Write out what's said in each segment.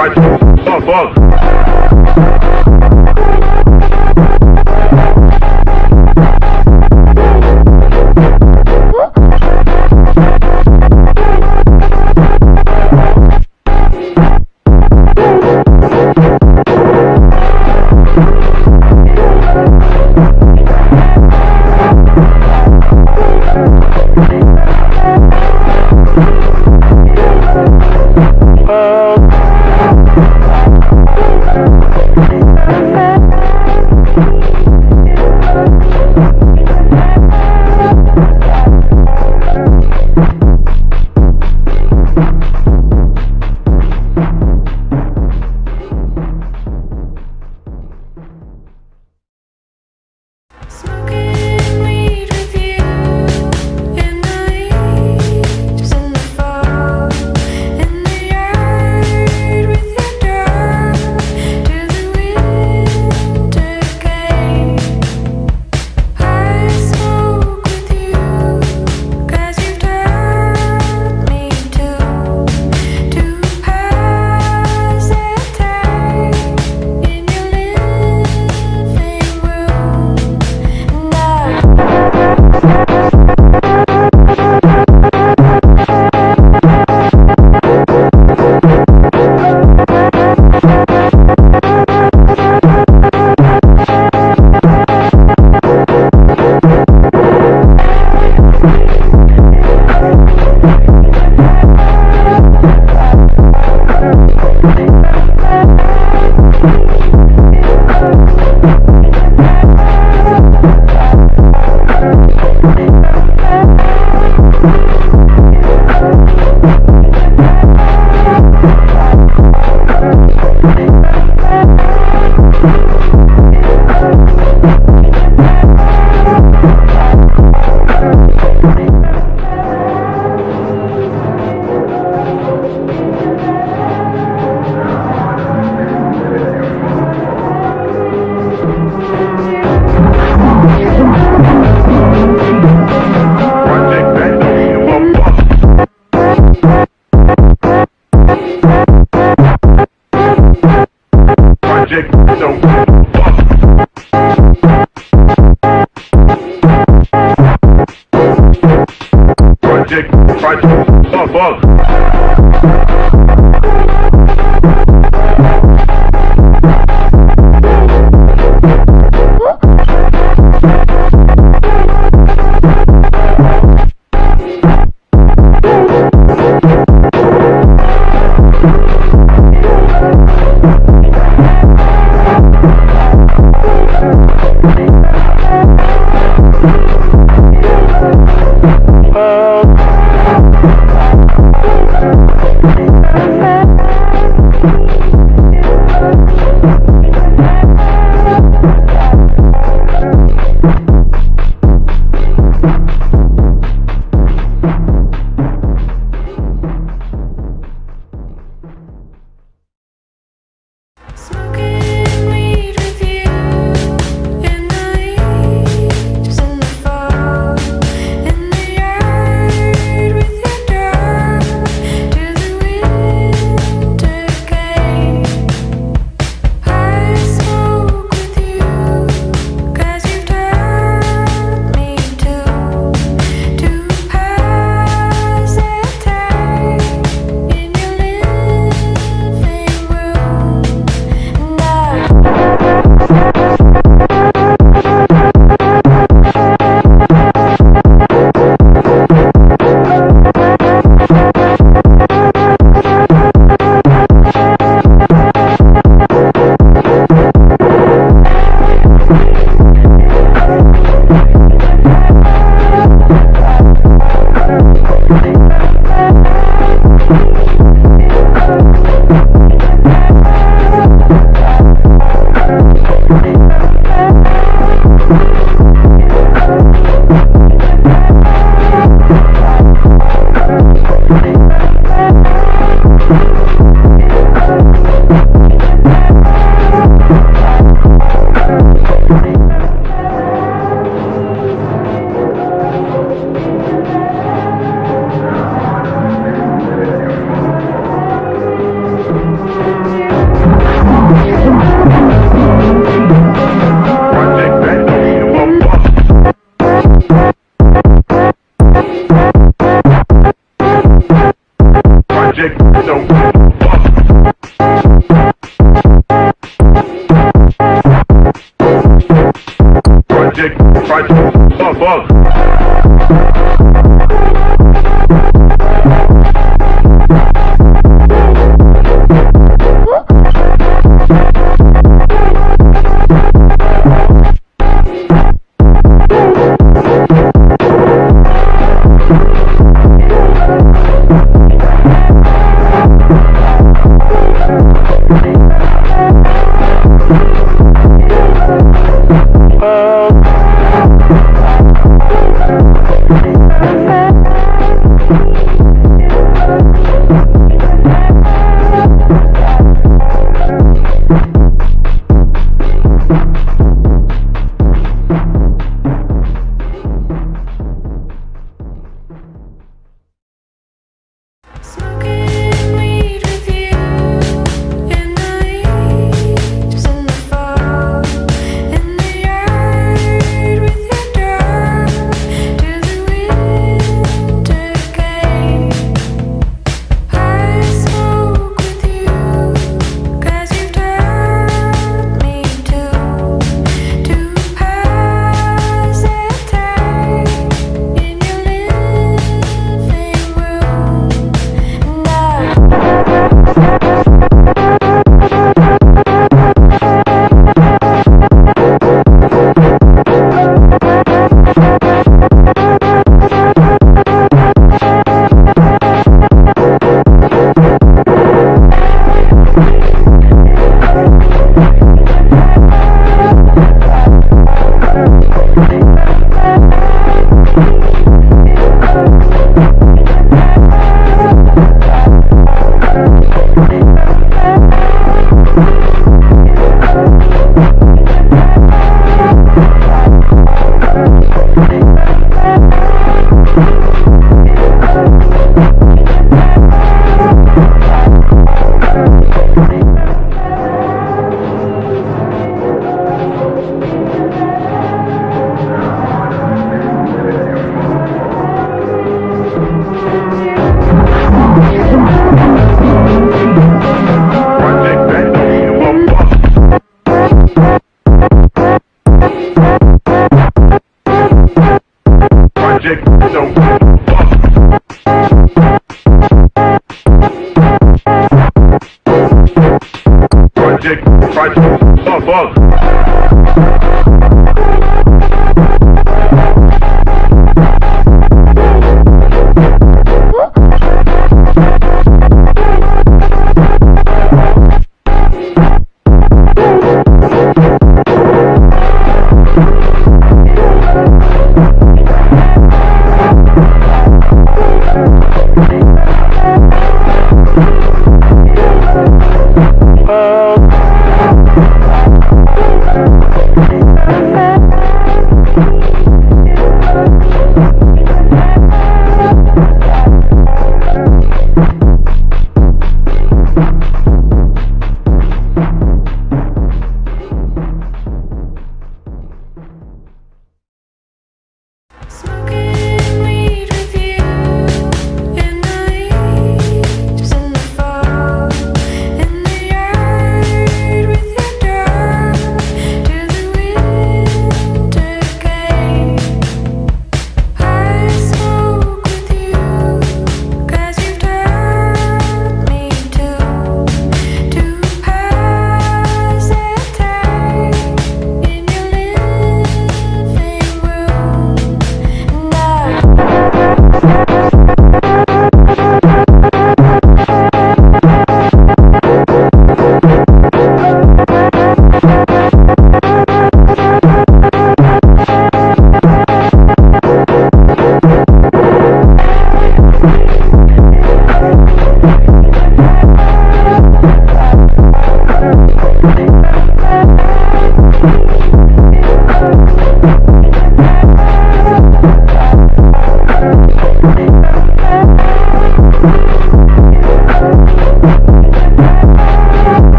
Project Fight Up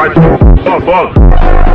Project, project, fuck,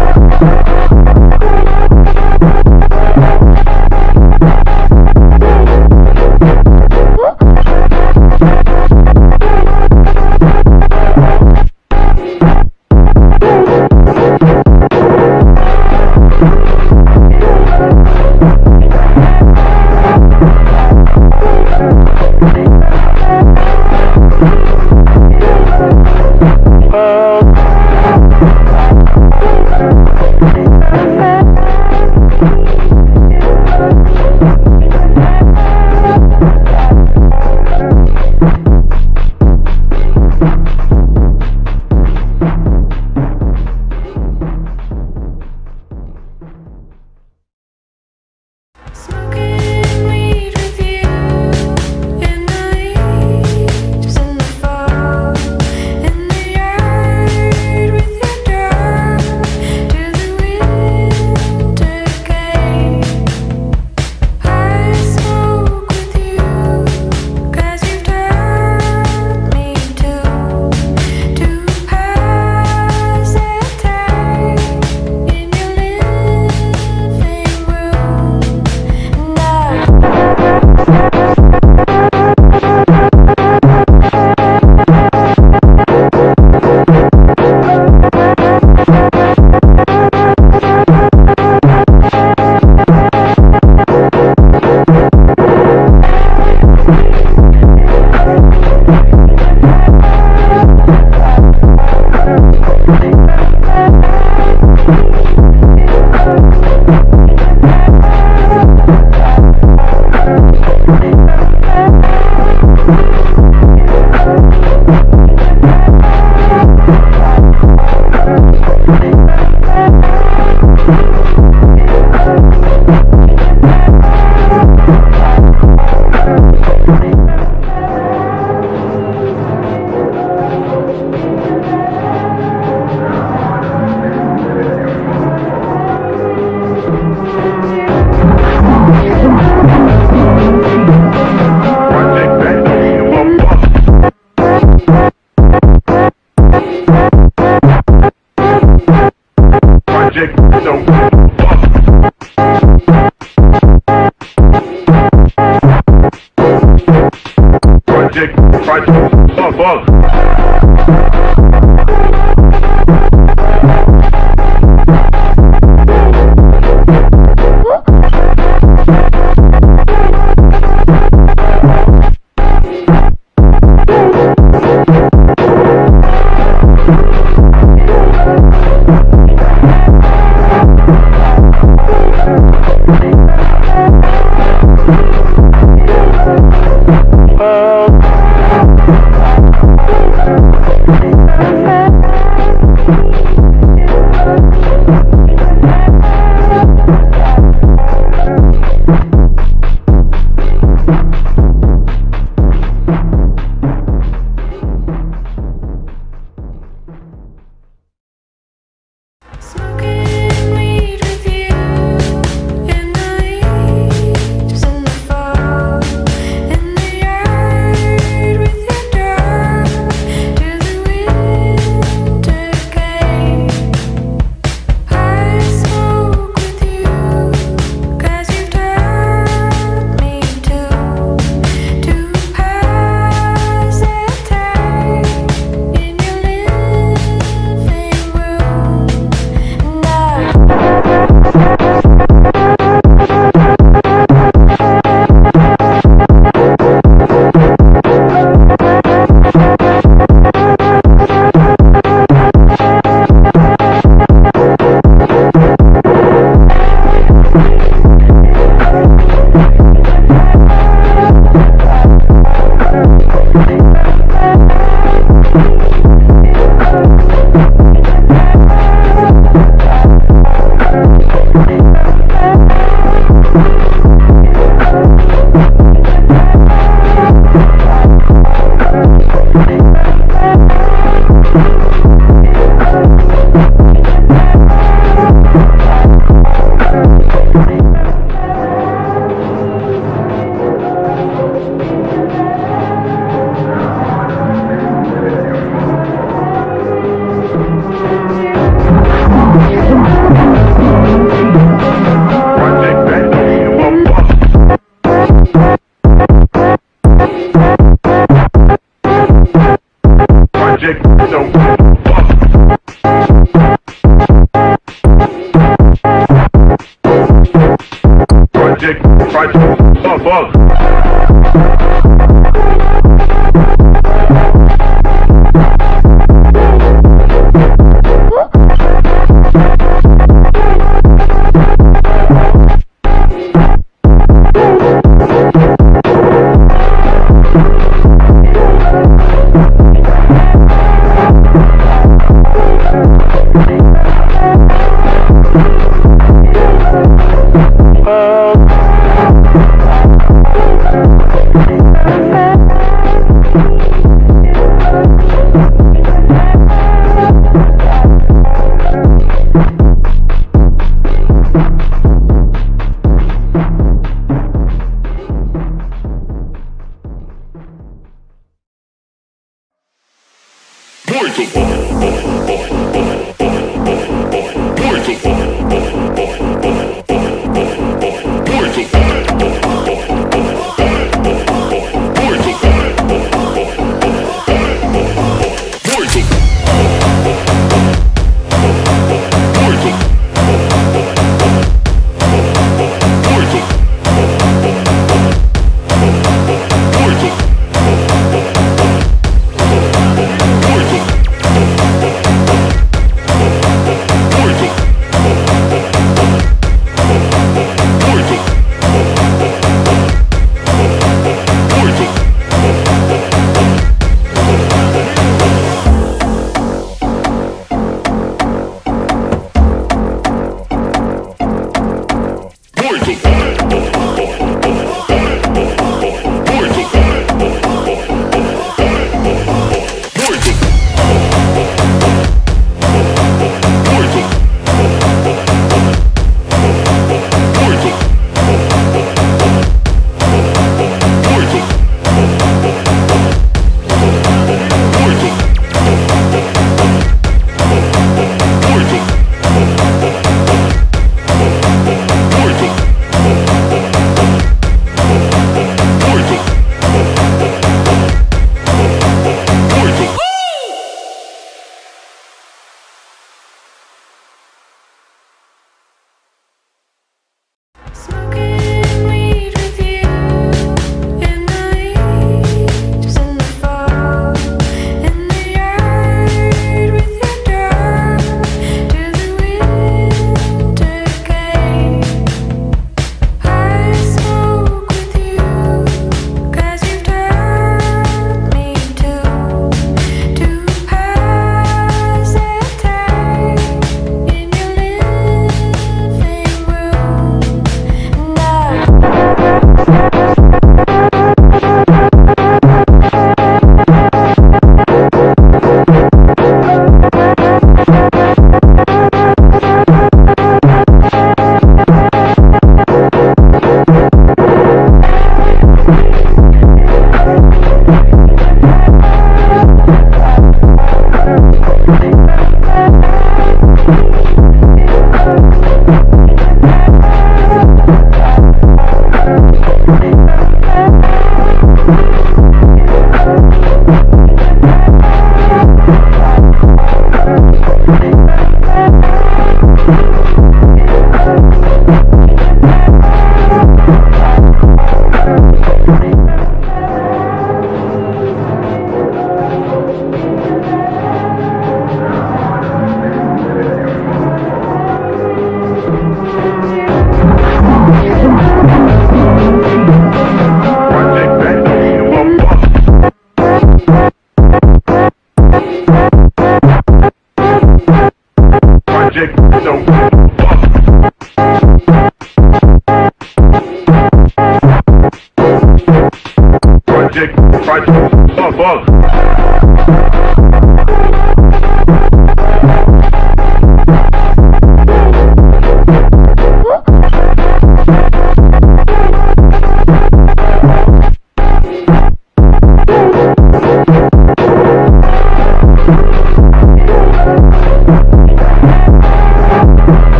Project. Project,